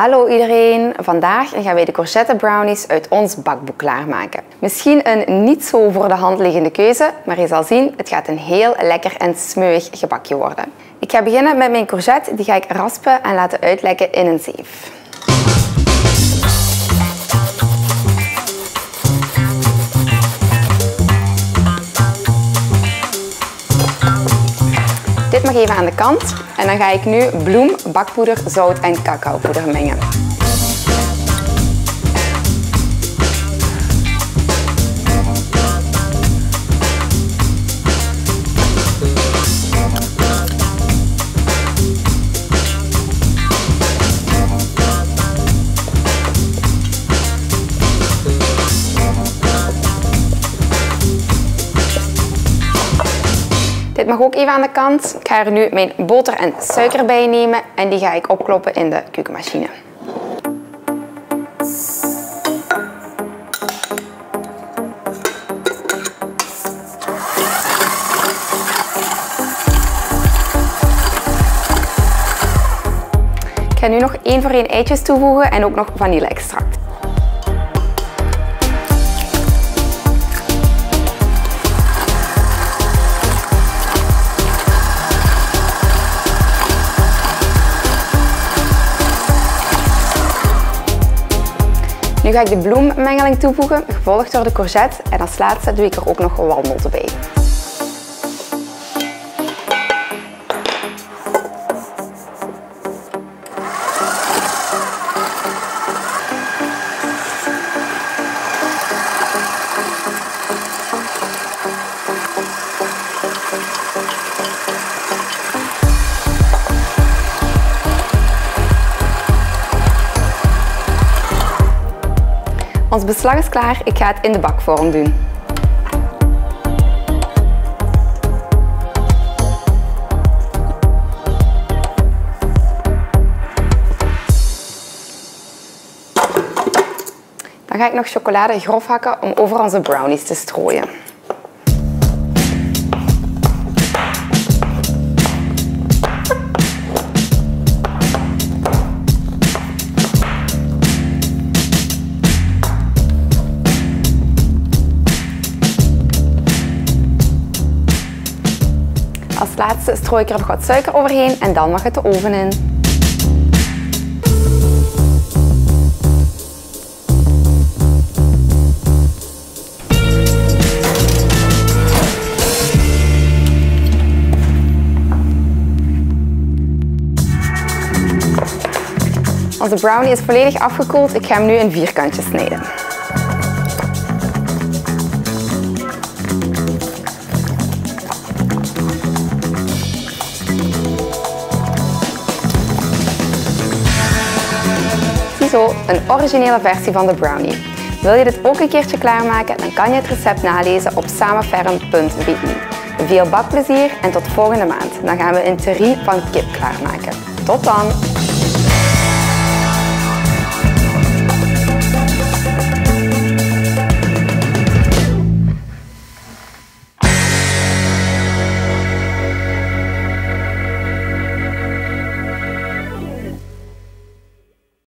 Hallo iedereen! Vandaag gaan wij de courgette brownies uit ons bakboek klaarmaken. Misschien een niet zo voor de hand liggende keuze, maar je zal zien, het gaat een heel lekker en smeuig gebakje worden. Ik ga beginnen met mijn courgette, die ga ik raspen en laten uitlekken in een zeef. Dit mag even aan de kant en dan ga ik nu bloem, bakpoeder, zout en cacaopoeder mengen. Mag ook even aan de kant. Ik ga er nu mijn boter en suiker bij nemen en die ga ik opkloppen in de keukenmachine. Ik ga nu nog één voor één eitjes toevoegen en ook nog vanille-extract. Nu ga ik de bloemmengeling toevoegen, gevolgd door de courgette en als laatste doe ik er ook nog walnoten bij. Ons beslag is klaar, ik ga het in de bakvorm doen. Dan ga ik nog chocolade grof hakken om over onze brownies te strooien. Als laatste strooi ik er nog wat suiker overheen en dan mag het de oven in. Onze brownie is volledig afgekoeld. Ik ga hem nu in vierkantjes snijden. Ziezo, een originele versie van de brownie. Wil je dit ook een keertje klaarmaken, dan kan je het recept nalezen op samenferm.be. Veel bakplezier en tot volgende maand. Dan gaan we een terrine van kip klaarmaken. Tot dan!